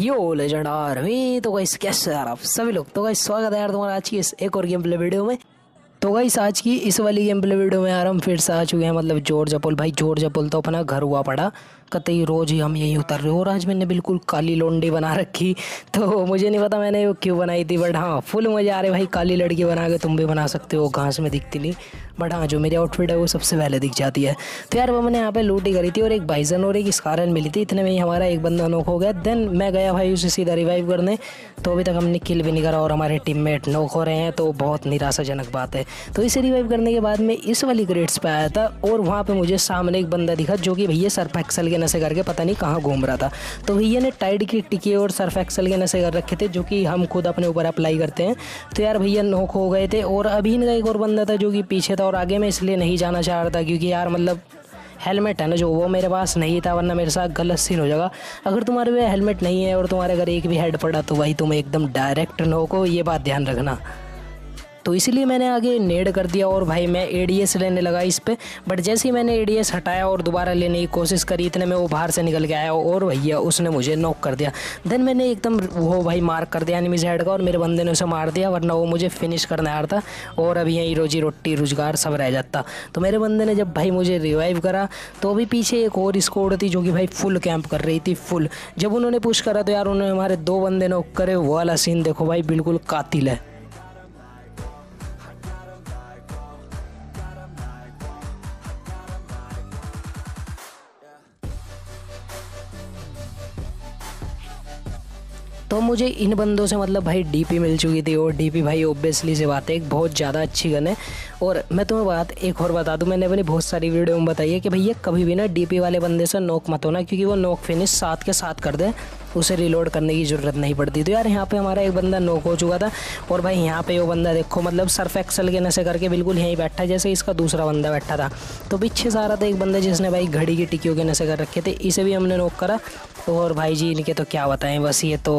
यो legend army तो guys कैसे यार आप सभी लोग? तो गाइस स्वागत है यार तुम्हारा आज की इस एक और गेम प्ले वीडियो में। तो गाइस आज की, इस वाली गेम प्ले वीडियो में यार हम फिर से आ चुके हैं मतलब ज़ोर अपोल भाई ज़ोर अपोल तो अपना घर हुआ पड़ा। कतई रोज़ ही हम यही उतर रहे हो। और आज मैंने बिल्कुल काली लोंडी बना रखी। तो मुझे नहीं पता मैंने वो क्यों बनाई थी बट हाँ फुल मज़े आ रहे भाई। काली लड़की बना के तुम भी बना सकते हो, घास में दिखती नहीं। बट हाँ जो मेरी आउटफिट है वो सबसे पहले दिख जाती है। तो यार वो मैंने यहाँ पे लूटी करी थी और एक बाइजन और एक स्कारन मिली थी। इतने में ही हमारा एक बंदा नोक हो गया। देन मैं गया भाई उसे सीधा रिवाइव करने। तो अभी तक हमने किल भी नहीं करा और हमारे टीममेट नोक हो रहे हैं तो बहुत निराशाजनक बात है। तो इसे रिवाइव करने के बाद मैं इस वाली ग्रेड्स पे आया था और वहाँ पे मुझे सामने एक बंदा दिखा जो कि भैया सर्फ एक्सल के नशे करके पता नहीं कहाँ घूम रहा था। तो भैया ने टाइड की टिके और सर्फ एक्सल के नशे कर रखे थे जो कि हम खुद अपने ऊपर अप्लाई करते हैं। तो यार भैया नोक हो गए थे और अभी इनका एक और बंदा था जो कि पीछे था और आगे मैं इसलिए नहीं जाना चाह रहा था क्योंकि यार मतलब हेलमेट है ना जो, वो मेरे पास नहीं था वरना मेरे साथ गलत सीन हो जाएगा। अगर तुम्हारे पे हेलमेट नहीं है और तुम्हारे अगर एक भी हेड पड़ा तो भाई तुम एकदम डायरेक्ट नोको ये बात ध्यान रखना। तो इसीलिए मैंने आगे नेड कर दिया और भाई मैं एडीएस लेने लगा इस पर बट जैसे ही मैंने एडीएस हटाया और दोबारा लेने की कोशिश करी, इतने में वो बाहर से निकल के आया और भैया उसने मुझे नॉक कर दिया। देन मैंने एकदम वो भाई मार्क कर दिया एनिमी हेड का और मेरे बंदे ने उसे मार दिया, वरना वो मुझे फिनिश करना आ रहा था और अभी यहीं रोजी रोटी, रोज़गार सब रह जाता। तो मेरे बंदे ने जब भाई मुझे रिवाइव करा तो अभी पीछे एक और स्कोड थी जो कि भाई फुल कैंप कर रही थी फुल जब उन्होंने पुश करा तो यार उन्होंने हमारे दो बंदे नॉक करे, वो वाला सीन देखो भाई बिल्कुल कातिल है। तो मुझे इन बंदों से मतलब भाई डीपी मिल चुकी थी और डीपी भाई ओब्वियसली से बात है एक बहुत ज़्यादा अच्छी गन है। और मैं तुम्हें बात, एक और बता दूँ, मैंने अपनी बहुत सारी वीडियो में बताई है कि भैया, कभी भी ना डीपी वाले बंदे से नोक मत होना, क्योंकि वो नोक फिनिश साथ के साथ कर दे, उसे रिलोड करने की ज़रूरत नहीं पड़ती। तो यार, यहाँ पे हमारा एक बंदा नोक हो चुका था, और भाई यहाँ पे वो बंदा देखो मतलब सर्फ एक्सल के नशे करके बिल्कुल यहीं बैठा, जैसे इसका दूसरा बंदा बैठा था। तो पीछे से आ रहा था एक बंदा जिसने भाई घड़ी की टिक्कियों के नशे कर रखे थे, इसे भी हमने नोक करा। और भाई जी, इनके तो क्या बताएँ, बस ये तो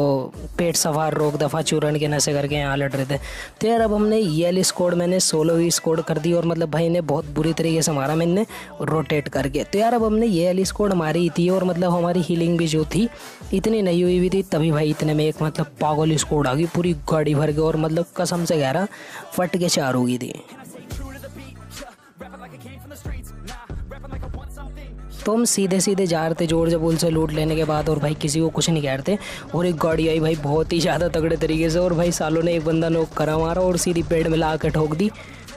पेट सवार रोक दफ़ा चूरण के नशे करके यहाँ लड़ रहे थे। तो यार, अब हमने ये वाली स्कोड मैंने सोलो ही स्कोड कर दी और मतलब भाई ने बहुत बुरी तरीके से मारा, मैंने रोटेट करके तो यार, अब हमने ये वाली स्कोड मारी थी और मतलब हमारी हीलिंग भी जो थी, इतनी नहीं हुई हुई थी, तभी भाई इतने में एक मतलब पागल स्कोड आ गई, पूरी गाड़ी भर के और मतलब कसम से कह रहा, फट के चार हो गई थी। तो हम सीधे सीधे जा रहे थे ज़ोर जबूल से लूट लेने के बाद और भाई किसी को कुछ नहीं कह रहे थे और एक गाड़ी आई भाई बहुत ही ज़्यादा तगड़े तरीके से और भाई सालों ने एक बंदा नोक करा मारा और सीधी पेड़ में ला के ठोक दी।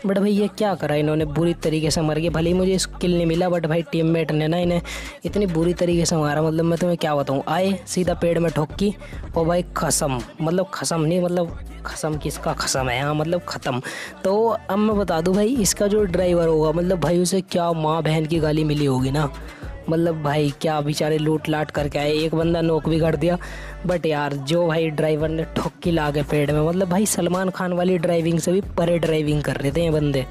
बट भाई ये क्या करा इन्होंने? बुरी तरीके से मर गया। भले ही मुझे स्किल नहीं मिला बट भाई टीम मेट ने ना इन्हें इतनी बुरी तरीके से मारा। मतलब मैं तुम्हें क्या बताऊँ? आए, सीधा पेड़ में ठोकी और भाई खसम। मतलब खसम नहीं मतलब खसम किसका खसम है? हाँ मतलब ख़त्म। तो अब मैं बता दूँ भाई, इसका जो ड्राइवर होगा मतलब भाई उसे क्या माँ बहन की गाली मिली होगी ना? मतलब भाई क्या बेचारे लूट लाट करके आए, एक बंदा नोक भी कर दिया। बट यार, जो भाई ड्राइवर ने ठोकी ला के पेड़ में मतलब भाई सलमान खान वाली ड्राइविंग से भी परे ड्राइविंग कर रहे थे ये बंदे।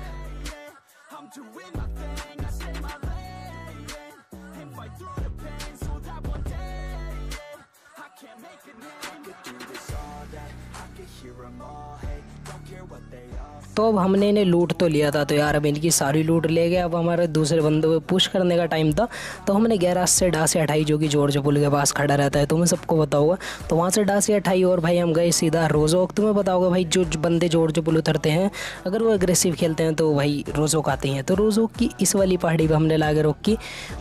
तो अब हमने इन्हें लूट तो लिया था तो यार अब इनकी सारी लूट ले गए, अब हमारे दूसरे बंदों पे पुश करने का टाइम था। तो हमने ग्यारह से डासे अठाई जो कि जॉर्ज पुल के पास खड़ा रहता है, तुम्हें सबको बताओगा तो वहाँ से डासे हटाई और भाई हम गए सीधा रोज़ोक। तुम्हें बताओगे भाई जो बंदे जॉर्ज पुल उतरते हैं, अगर वो अग्रेसिव खेलते हैं तो भाई रोज़ोक आते हैं तो रोज़ोक की इस वाली पहाड़ी पर हमने ला के रोकी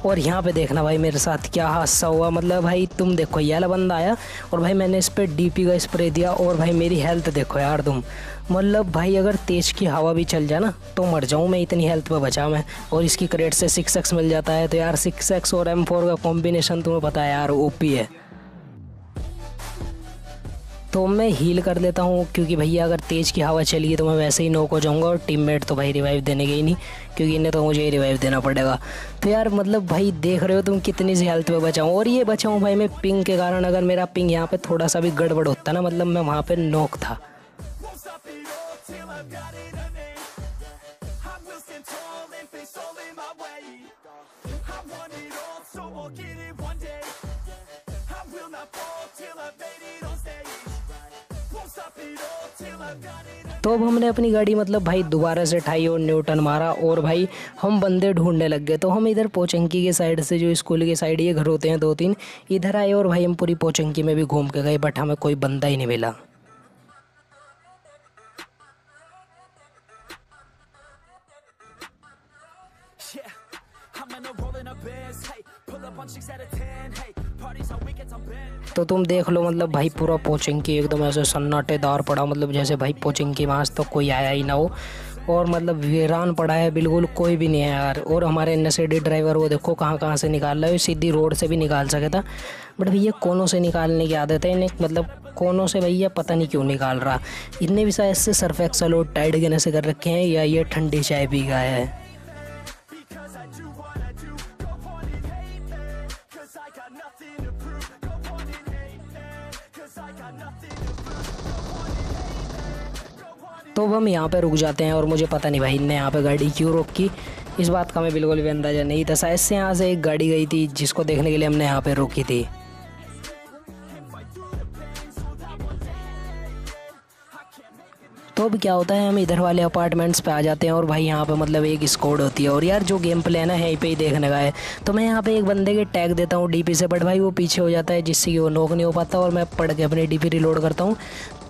और यहाँ पर देखना भाई मेरे साथ क्या हादसा हुआ। मतलब भाई तुम देखो, ये वाला बंदा आया और भाई मैंने इस पर डी का स्प्रे दिया और भाई मेरी हेल्थ देखो यार तुम। मतलब भाई, अगर तेज़ की हवा भी चल जाए ना तो मर जाऊँ मैं, इतनी हेल्थ पे बचा मैं। और इसकी क्रेड से सिक्स एक्स मिल जाता है तो यार सिक्स एक्स और एम फोर का कॉम्बिनेशन तुम्हें पता है यार ओपी है। तो मैं हील कर लेता हूँ, क्योंकि भैया, अगर तेज़ की हवा चली तो मैं वैसे ही नोक हो जाऊँगा, और टीममेट तो भाई रिवाइव देने ही नहीं, क्योंकि इन्हें तो मुझे ही रिवाइव देना पड़ेगा। तो यार मतलब भाई, देख रहे हो तुम कितनी सी हेल्थ पे बचाऊँ और ये बचाऊँ भाई, मैं पिंग के कारण, अगर मेरा पिंग यहाँ पर थोड़ा सा भी गड़बड़ होता ना मतलब मैं वहाँ पर नोक था। I've got it a name I will stand tall and face all in my way I want it all, so I'll get it one day I will not fall till I've made it on stage Won't stop it all till I've got it तो अब हमने अपनी गाड़ी मतलब भाई दोबारा से ठाई और न्यूटन मारा और भाई हम बंदे ढूँढने लग गए तो हम इधर पोचंकी के साइड से जो स्कूल के साइड ये घर होते हैं दो तीन इधर आए और भाई हम पूरी पोचंकी में भी घूम के गए बट हमें कोई बंदा ही नहीं मिला तो तुम देख लो मतलब भाई पूरा पोचिंग की एकदम ऐसे सन्नाटेदार पड़ा मतलब जैसे भाई पोचिंग की वहाँ तो कोई आया ही ना हो। और मतलब वीरान पड़ा है बिल्कुल, कोई भी नहीं है यार। और हमारे नशेडी ड्राइवर, वो देखो कहाँ कहाँ से निकाल रहा है सीधी रोड से भी निकाल सके था। बट भैया कोनों से निकालने की आदत है इन्हें? मतलब कोनों से भैया पता नहीं क्यों निकाल रहा। इतने भी शायद से सर्फ एक्सल और टाइड के से कर रखे हैं या ये ठंडी चाय पी गया है? तो अब हम यहाँ पे रुक जाते हैं और मुझे पता नहीं भाई ने यहाँ पे गाड़ी क्यों रोक? की इस बात का हमें बिल्कुल भी अंदाज़ा नहीं था। शायद से यहाँ से एक गाड़ी गई थी जिसको देखने के लिए हमने यहाँ पे रोकी थी। तो अब क्या होता है, हम इधर वाले अपार्टमेंट्स पे आ जाते हैं और भाई यहाँ पे मतलब एक स्कोड होती है। और यार, जो गेम प्ले है ना यहीं पे ही देखने का है। तो मैं यहाँ पे एक बंदे के टैग देता हूँ डीपी से बट भाई वो पीछे हो जाता है, जिससे कि वो नोक नहीं हो पाता और मैं पढ़ के अपनी डीपी रिलोड करता हूँ।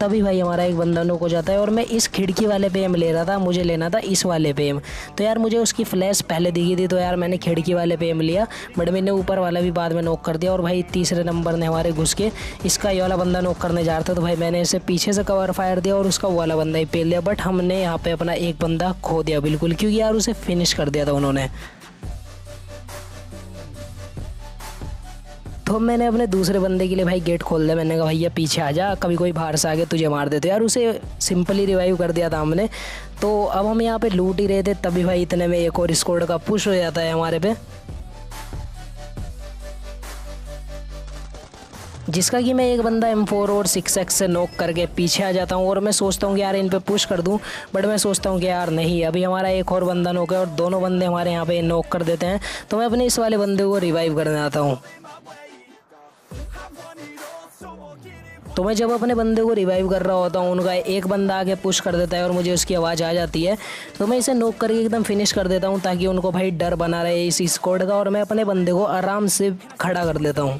तभी भाई हमारा एक बंदा नोक हो जाता है और मैं इस खिड़की वाले पे एम ले रहा था, मुझे लेना था इस वाले पे एम तो यार मुझे उसकी फ्लैश पहले दिखी थी तो यार मैंने खिड़की वाले पे एम लिया, बट मैंने ऊपर वाला भी बाद में नोक कर दिया और भाई तीसरे नंबर ने हमारे घुस के इसका ये वाला बंदा नोक करने जा रहा था तो भाई मैंने इसे पीछे से कवर फायर दिया और उसका वाला बंदा ही पेल दिया, बट हमने यहाँ पर अपना एक बंदा खो दिया बिल्कुल, क्योंकि यार उसे फिनिश कर दिया था उन्होंने। तो मैंने अपने दूसरे बंदे के लिए भाई गेट खोल दिया। मैंने कहा, भैया, पीछे आ जा। कभी कोई बाहर से आगे तुझे मार देते यार, उसे सिंपली रिवाइव कर दिया था हमने। तो अब हम यहाँ पे लूट ही रहे थे, तभी भाई इतने में एक और स्कोड का पुश हो जाता है हमारे पे। जिसका कि मैं एक बंदा एम फोर और सिक्स एक्स से नोक करके पीछे आ जाता हूँ और मैं सोचता हूँ कि यार, इन पे पुश कर दूँ। बट मैं सोचता हूँ कि यार, नहीं, अभी हमारा एक और बंदा नोक है और दोनों बंदे हमारे यहाँ पे नोक कर देते हैं। तो मैं अपने इस वाले बंदे को रिवाइव करने आता हूँ। तो मैं जब अपने बंदे को रिवाइव कर रहा होता हूँ उनका एक बंदा आके पुश कर देता है और मुझे उसकी आवाज़ आ जाती है तो मैं इसे नोक करके एकदम फिनिश कर देता हूँ ताकि उनको भाई डर बना रहे इस स्कोड का और मैं अपने बंदे को आराम से खड़ा कर देता हूँ।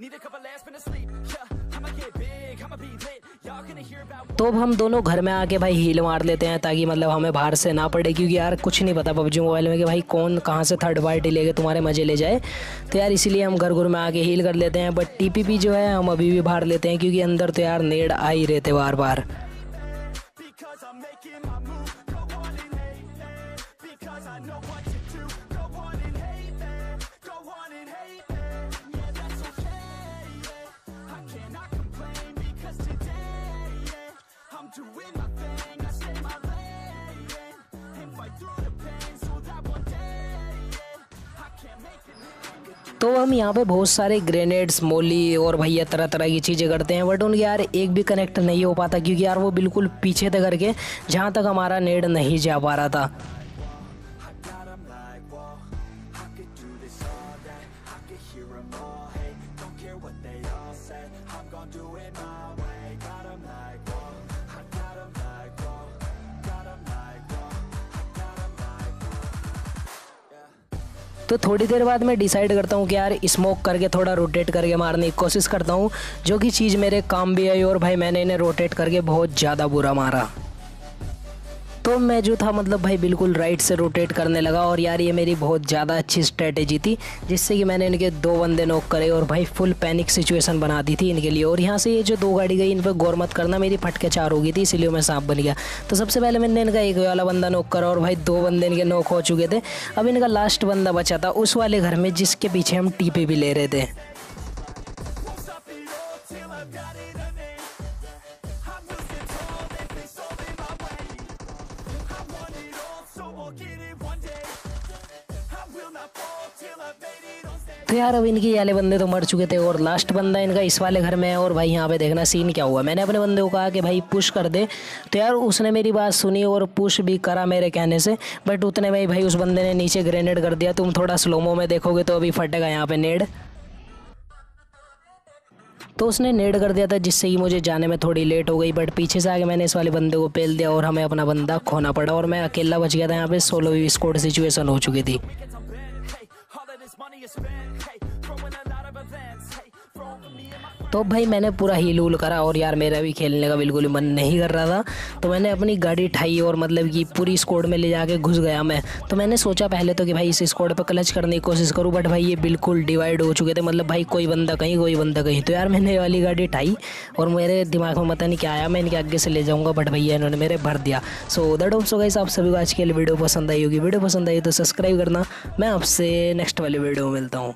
Need a couple sleep, yeah. I'ma get big, I'ma be lit. तो अब हम दोनों घर में आके भाई हील मार लेते हैं ताकि मतलब हमें बाहर से ना पड़े, क्योंकि यार कुछ नहीं पता पबजी मोबाइल में कि भाई कौन कहाँ से थर्ड पार्टी लेके तुम्हारे मज़े ले जाए। तो यार इसीलिए हम घर घर में आके हील कर लेते हैं बट टीपीपी जो है हम अभी भी बाहर लेते हैं, क्योंकि अंदर तो यार नेड आ ही रहते बार बार तो हम यहाँ पे बहुत सारे ग्रेनेड्स मोली और भैया तरह तरह की चीज़ें करते हैं बट उनके यार एक भी कनेक्ट नहीं हो पाता, क्योंकि यार वो बिल्कुल पीछे तक करके जहाँ तक हमारा नेड नहीं जा पा रहा था। तो थोड़ी देर बाद मैं डिसाइड करता हूँ कि यार स्मोक करके थोड़ा रोटेट करके मारने की कोशिश करता हूँ, जो कि चीज़ मेरे काम भी आई और भाई मैंने इन्हें रोटेट करके बहुत ज़्यादा बुरा मारा। तो मैं जो था मतलब भाई बिल्कुल राइट से रोटेट करने लगा और यार ये मेरी बहुत ज़्यादा अच्छी स्ट्रेटेजी थी, जिससे कि मैंने इनके दो बंदे नोक करे और भाई फुल पैनिक सिचुएशन बना दी थी इनके लिए। और यहाँ से ये जो दो गाड़ी गई, इन पर गौर मत करना, मेरी फटके चार हो गई थी, इसलिए मैं सांप बन गया। तो सबसे पहले मैंने इनका एक वाला बंदा नोक करा और भाई दो बंदे इनके नोक हो चुके थे। अब इनका लास्ट बंदा बचा था, उस वाले घर में जिसके पीछे हम टीपे भी ले रहे थे। तो यार अब इनके वाले बंदे तो मर चुके थे और लास्ट बंदा इनका इस वाले घर में है और भाई यहाँ पे देखना सीन क्या हुआ। मैंने अपने बंदे को कहा कि भाई पुश कर दे। तो यार उसने मेरी बात सुनी और पुश भी करा मेरे कहने से। बट उतने में भाई उस बंदे ने नीचे ग्रेनेड कर दिया। तुम थोड़ा स्लोमो में देखोगे तो अभी फटेगा यहाँ पे नेड तो उसने नेड कर दिया था जिससे कि मुझे जाने में थोड़ी लेट हो गई। बट पीछे से आगे मैंने इस वाले बंदे को पेल दिया और हमें अपना बंदा खोना पड़ा। और मैं अकेला बच गया था। यहाँ पे सोलो स्कोर सिचुएशन हो चुकी थी। you band. Hey, throwing another तो भाई मैंने पूरा हील वूल करा और यार मेरा भी खेलने का बिल्कुल मन नहीं कर रहा था। तो मैंने अपनी गाड़ी ठाई और मतलब कि पूरी स्कोड में ले जाके घुस गया मैं। तो मैंने सोचा पहले तो कि भाई इस स्कोड पर क्लच करने की कोशिश करूँ बट भाई ये बिल्कुल डिवाइड हो चुके थे। मतलब भाई कोई बंदा कहीं, कोई बंदा कहीं। तो यार मैंने वाली गाड़ी ठाई और मेरे दिमाग में पता नहीं क्या आया, मैं इनके आगे से ले जाऊँगा बट भैया इन्होंने मेरे भर दिया। सो दैट सो गाइस आप सभी को आज के लिए वीडियो पसंद आई होगी। वीडियो पसंद आई तो सब्सक्राइब करना। मैं आपसे नेक्स्ट वाली वीडियो में मिलता हूँ।